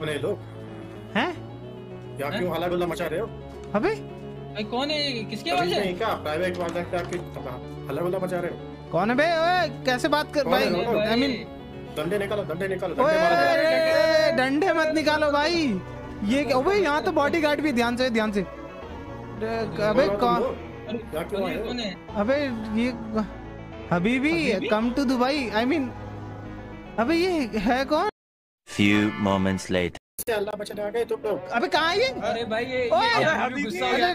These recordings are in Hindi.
कौन है ये लोग। हैं? यहाँ क्यों हल्ला गुल्ला मचा रहे हो? अबे। भाई कौन है किसकी आवाज़ है? नहीं क्या? प्राइवेट वाला क्या? कि हल्ला गुल्ला मचा रहे हो? कौन है बे ओए कैसे बात कर भाई आई मीन डंडे निकालो डंडे निकालो डंडे डंडे मत निकालो भाई। ये क्या ओए यहाँ तो बॉडी गार्ड भी ध्यान से ध्यान से। अरे, अबे कौन लोग। क्यों आए हो? अबे ये हबीबी Habibi? Come to Dubai I mean अबे ये है कौन? Few moments later. हल्ला मचाने आ गए तुम लोग। अबे कहाँ ये? अरे भाई ये ये अरे, अभी हो हैं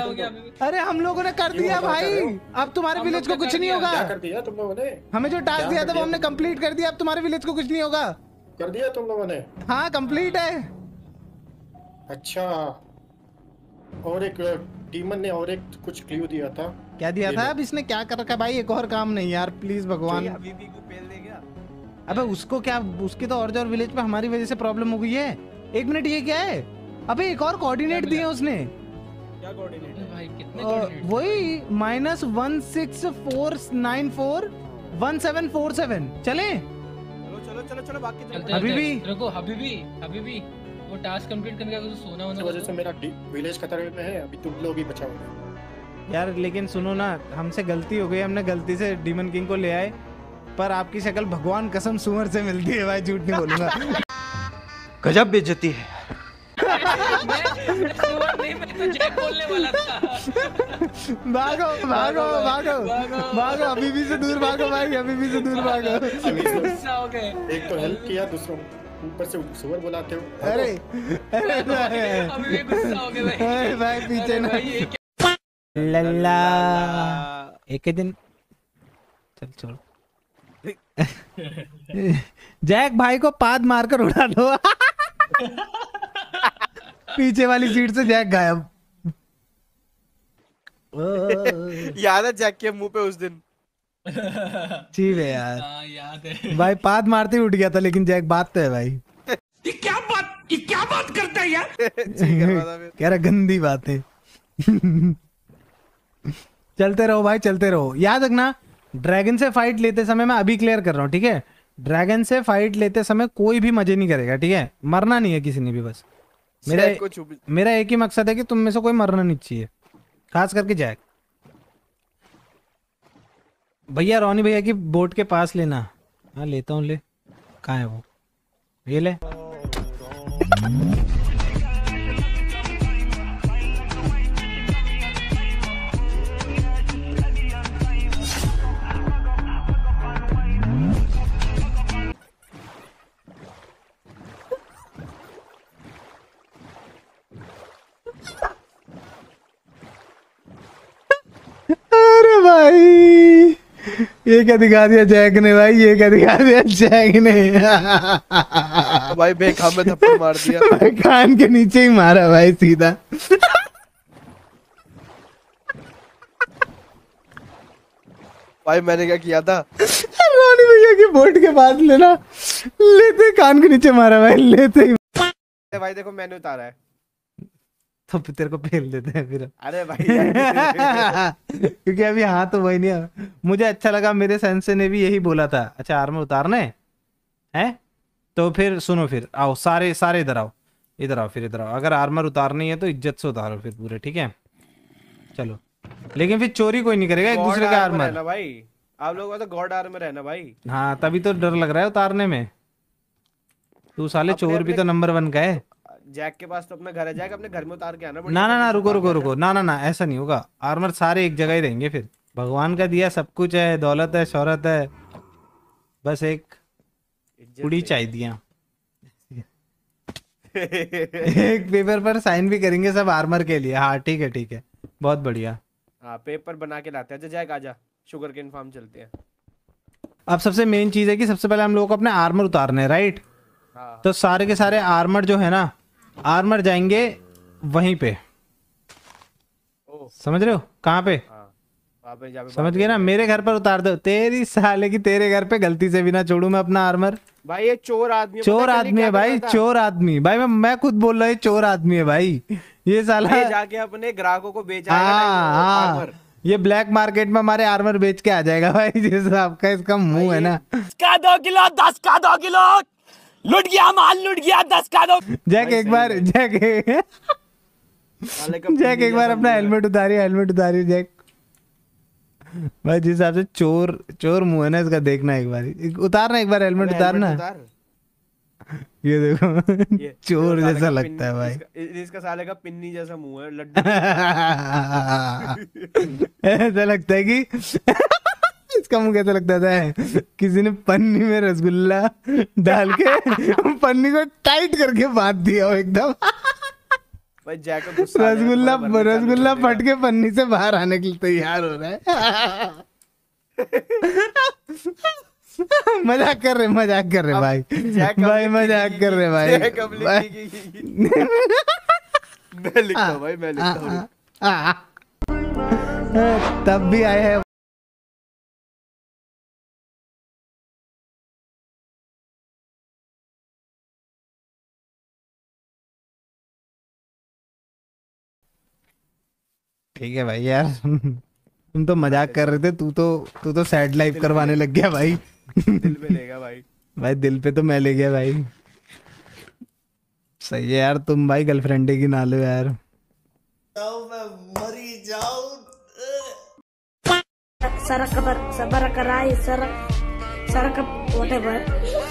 हो। अभी हम लोगों ने कर दिया भाई। अब तुम्हारे विलेज को कुछ नहीं होगा। कर दिया तुम लोगों ने? हमें जो टास्क दिया था वो हमने? कंप्लीट कर दिया अब तुम्हारे विलेज को कुछ नहीं होगा। कर दिया तुम लोगों ने? हाँ कंप्लीट है। अच्छा। और एक डीमन ने और एक कुछ क्लू दिया था। क्या दिया था? अब इसने क्या कर रखा भाई? एक और काम नहीं यार प्लीज़ भगवान। पेल देगा अबे उसको क्या उसके तो और जो विलेज पे हमारी वजह से प्रॉब्लम हो गई है? एक मिनट ये क्या है? अबे एक और कोऑर्डिनेट दिए उसने। क्या कोऑर्डिनेट अरे भाई कितने वही minus one six four nine four one seven four seven चले? चलो चलो चलो चलो बाकी तो चलते हबीबी। चलते। रुको हबीबी हबीबी वो टास्क कंप्लीट करने का कुछ सोना होना वजह से मेरा विलेज खतरे में है अभी तुम लोग ही बचाओगे यार लेकिन सुनो ना हमसे गलती हो गई हमने गलती से डीमन किंग को ले आए। पर आपकी शक्ल भगवान कसम सुअर से मिलती है भाई झूठ नहीं बोलूँगा। गजब बेइज्जती है। मैं- मैं सुअर नहीं मैं तो जैक बोलने वाला था भागो भागो भागो भागो। भागो अभी भी से दूर भागो भाई अभी भी से दूर भागो। अभी गुस्सा गए एक तो हेल्प किया दूसरों ऊपर से सुअर बुलाते हो। अरे अरे भाई। अभी भी गुस्सा हो गए भाई पीछे ना। लल्ला एक दिन। चल छोड़। जैक भाई को पाद मारकर उड़ा दो। पीछे वाली सीट से जैक गायब। याद है जैक के मुँह पे उस दिन? ठीक है यार। हाँ याद है। भाई पाद मारते ही उठ गया था लेकिन जैक बात तो है भाई। ये क्या बात ये क्या बात रहा था फिर कह रहा गंदी बातें चलते रहो भाई चलते रहो। याद रखना ड्रैगन से फाइट लेते समय मैं अभी क्लियर कर रहा हूँ ठीक है? ड्रैगन से फाइट लेते समय कोई भी मज़े नहीं करेगा ठीक है? मरना नहीं है किसी ने भी बस। मेरा मेरा एक ही मकसद है कि तुम में से कोई मरना नहीं चाहिए। खास करके जैक भैया रोनी भैया की बोट के पास लेना। हाँ लेता हूँ ले। कहाँ है वो? ये ले। भाई। ये क्या दिखा दिया जैक ने भाई? ये क्या दिखा दिया जैक ने? भाई बेखा में थप्पड़ मार दिया। कान के नीचे ही मारा भाई सीधा। भाई मैंने क्या किया था? रानी भैया की बोट के बाद लेना लेते कान के नीचे मारा भाई लेते ही। भाई देखो मैंने उतारा है। तो फिर तेरे को फेल देते हैं फिर। अरे भाई क्योंकि अभी हाँ तो वही नहीं मुझे अच्छा लगा मेरे सेंसे ने भी यही बोला था। अच्छा आर्मर उतारना? है? तो फिर सुनो फिर आओ सारे सारे इधर आओ। इधर आओ फिर इधर आओ। अगर आर्मर उतारनी है तो इज़्ज़त से उतारो फिर पूरे ठीक है? चलो। लेकिन फिर चोरी कोई नहीं करेगा एक दूसरे का आर्मर भाई। आप लोगों का तो गॉड आर्मर है ना भाई। हाँ तभी तो डर लग रहा है उतारने में। तू साले चोर भी तो नंबर वन का है। जैक के पास तो अपना घर है जैक अपने घर में उतार के आना ना ना ना रुको रुको रुको ना ना ना ऐसा नहीं होगा। आर्मर सारे एक जगह ही रहेंगे फिर। भगवान का दिया सब कुछ है दौलत है शौहरत है। बस एक कुड़ी चाहिए दिया। एक पेपर पर साइन भी करेंगे सब आर्मर के लिए। हाँ ठीक है ठीक है। बहुत बढ़िया। हाँ पेपर बना के लाते हैं। अच्छा जैक आजा। शुगर केन फार्म चलते हैं। अब सबसे मेन चीज़ है कि सबसे पहले हम लोगों को अपने आर्मर उतारने राइट हाँ। तो सारे के सारे आर्मर जो है ना आर्मर जाएँगे वहीं पे। समझ रहे हो? कहाँ पे? हाँ समझ गए ना? मेरे घर पर उतार दो। तेरी साले की तेरे घर पे गलती से भी ना छोड़ू मैं अपना आर्मर भाई ये चोर आदमी है, चोर है आदमी है भाई चोर आदमी। भाई मैं मैं खुद बोल रहा हूँ चोर आदमी है भाई। ये साला ये जाके अपने ग्राहकों को बेचा हाँ हाँ ये ब्लैक मार्केट में हमारे आर्मर बेच के आ जाएगा भाई जैसे आपका इसका मुँह है ना। का दो किलो दस का दो किलो। लुट गया माल लुट गया दस का दो जैक एक बार जैक जैक एक बार अपना हेलमेट उतारिए हेलमेट उतारिए जैक। भाई जिस हिसाब से चोर चोर मुँह है ना इसका देखना एक बार। उतारना एक बार हेलमेट उतारना। उतार। ये देखो ये- चोर ये जैसा लगता है भाई। इसका, इसका साले का पिन्नी जैसा मुँह है लड्डू। ऐसा लगता है कि इसका मुँह कैसा लगता था? किसी ने पन्नी में रसगुल्ला डाल के पन्नी को टाइट करके बाँध दिया हो एकदम। रसगुल्ला रसगुल्ला फट के पन्नी से बाहर आने के लिए तैयार हो रहा है। मज़ाक कर रहे मज़ाक कर रहे भाई। भाई मज़ाक कर रहे भाई। जैक अब लिख- भाई- मैं लिखता भाई मैं लिखता तब भी आए हैं। ठीक है भाई यार। तुम तो मज़ाक कर रहे थे तू तो तू तो सैड लाइफ करवाने लग गया भाई। दिल में लेगा भाई। भाई दिल पे तो मैं ले गया भाई। सही है यार तुम भाई गर्लफ्रेंड की ना लो यार। kabar, sabar karai, Sarah, Sarah kap, whatever.